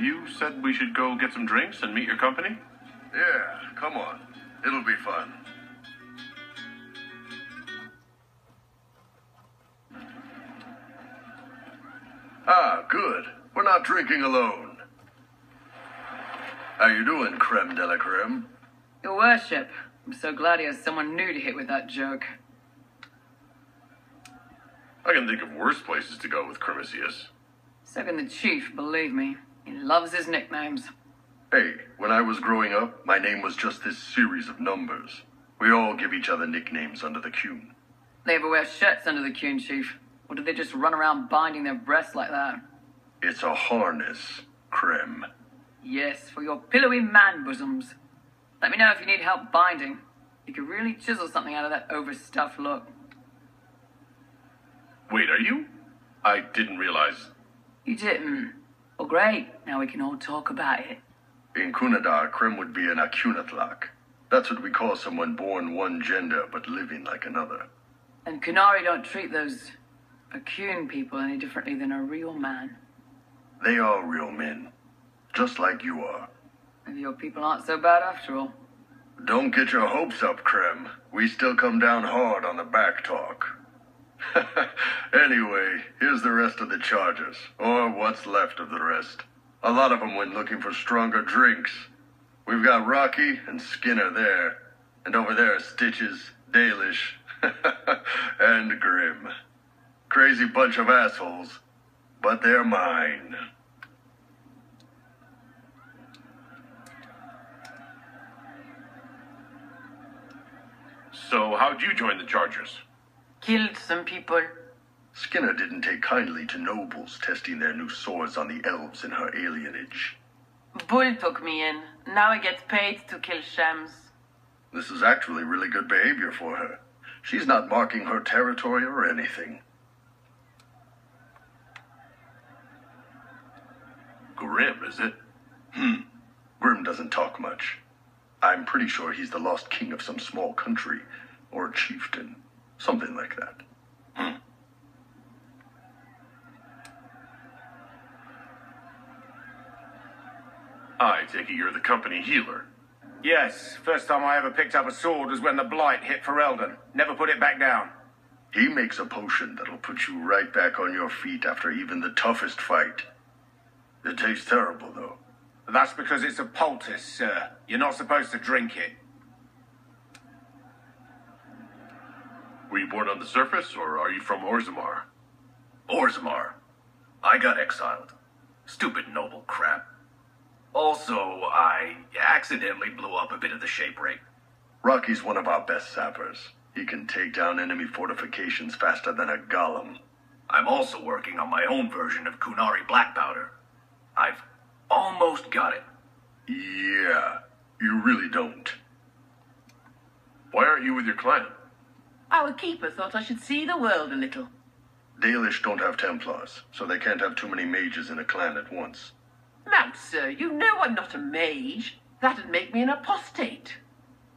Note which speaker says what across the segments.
Speaker 1: you said we should go get some drinks and meet your company?
Speaker 2: Yeah, come on. It'll be fun. Ah, good. We're not drinking alone. How you doing, creme de la creme?
Speaker 3: Your worship, I'm so glad he has someone new to hit with that joke.
Speaker 1: I can think of worse places to go with Cremisius.
Speaker 3: So can the chief, believe me. He loves his nicknames.
Speaker 2: Hey, when I was growing up, my name was just this series of numbers. We all give each other nicknames under the Qun.
Speaker 3: They ever wear shirts under the Qun, chief? Or do they just run around binding their breasts like that?
Speaker 2: It's a harness, Krem.
Speaker 3: Yes, for your pillowy man bosoms. Let me know if you need help binding. You could really chisel something out of that overstuffed look.
Speaker 1: Wait, are you? I didn't realize.
Speaker 3: You didn't? Well, great. Now we can all talk about it.
Speaker 2: In Qunandar, Krem would be an Aqun-Athlok. That's what we call someone born one gender but living like another.
Speaker 3: And Qunari don't treat those Akun people any differently than a real man.
Speaker 2: They are real men, just like you are.
Speaker 3: Maybe your people aren't so bad after all.
Speaker 2: Don't get your hopes up, Krem. We still come down hard on the back talk. anyway, here's the rest of the Chargers, or what's left of the rest. A lot of them went looking for stronger drinks. We've got Rocky and Skinner there, and over there Stitches, Dalish, and Grim. Crazy bunch of assholes, but they're mine.
Speaker 1: So, how'd you join the Chargers?
Speaker 3: Killed some people.
Speaker 2: Skinner didn't take kindly to nobles testing their new swords on the elves in her alienage.
Speaker 4: Bull took me in. Now I get paid to kill shems.
Speaker 2: This is actually really good behavior for her. She's not marking her territory or anything.
Speaker 1: Grim, is it?
Speaker 2: Hmm. Grim doesn't talk much. I'm pretty sure he's the lost king of some small country, or chieftain. Something like that.
Speaker 1: I take it you're the company healer.
Speaker 5: Yes, first time I ever picked up a sword was when the blight hit Ferelden. Never put it back down.
Speaker 2: He makes a potion that'll put you right back on your feet after even the toughest fight. It tastes terrible, though.
Speaker 5: That's because it's a poultice, sir. You're not supposed to drink it.
Speaker 1: Were you born on the surface, or are you from Orzammar?
Speaker 6: Orzammar. I got exiled. Stupid noble crap. Also, I accidentally blew up a bit of the Shaperate.
Speaker 2: Rocky's one of our best sappers. He can take down enemy fortifications faster than a golem.
Speaker 6: I'm also working on my own version of Qunari black powder. I've almost got it.
Speaker 2: Yeah, you really don't.
Speaker 1: Why aren't you with your clan?
Speaker 4: Our keeper thought I should see the world a little.
Speaker 2: Dalish don't have Templars, so they can't have too many mages in a clan at once.
Speaker 4: Now, sir, you know I'm not a mage. That'd make me an apostate.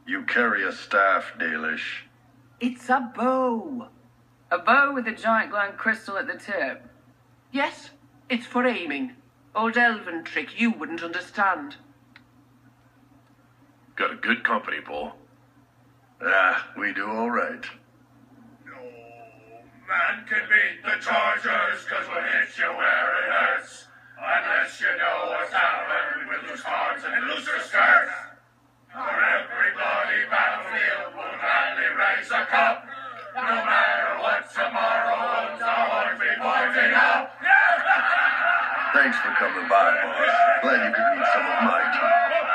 Speaker 2: You carry a staff, Dalish.
Speaker 4: It's a bow.
Speaker 3: A bow with a giant glowing crystal at the tip.
Speaker 4: Yes, it's for aiming. Old elven trick you wouldn't understand.
Speaker 1: Got a good company, Bull.
Speaker 2: Ah, we do all right.
Speaker 7: No man can beat the Chargers, cause we'll hit you where it hurts. Unless you know what's happened with loose cards and looser skirts. For every bloody battlefield, we'll gladly raise a cup. No matter what tomorrow holds, our horns be pointing up.
Speaker 2: Thanks for coming by, boss. Glad you could meet some of my team.